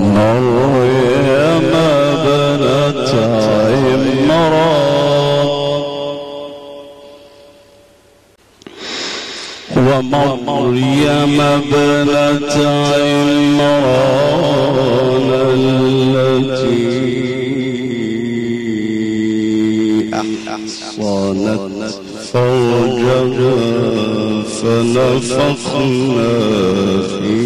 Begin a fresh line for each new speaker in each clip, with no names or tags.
ومريم
بنت عمران ومريم بنت عمران التي أحصنت فرجها فنفخنا فيه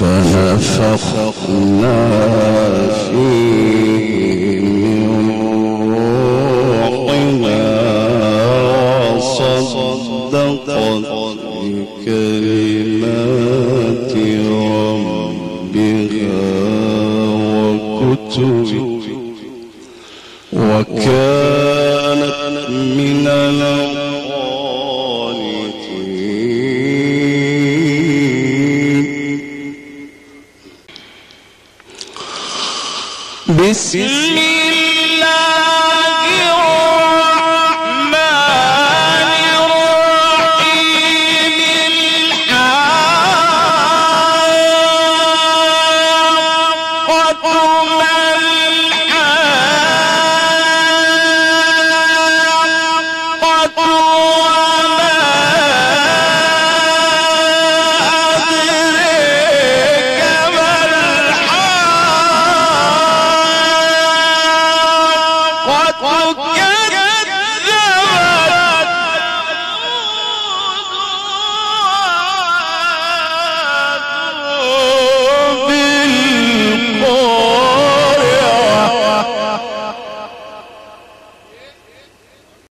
فنفخنا فيه من روحنا وصدقت بكلمات ربها وكتبه وكانت
بسم الله Yeah.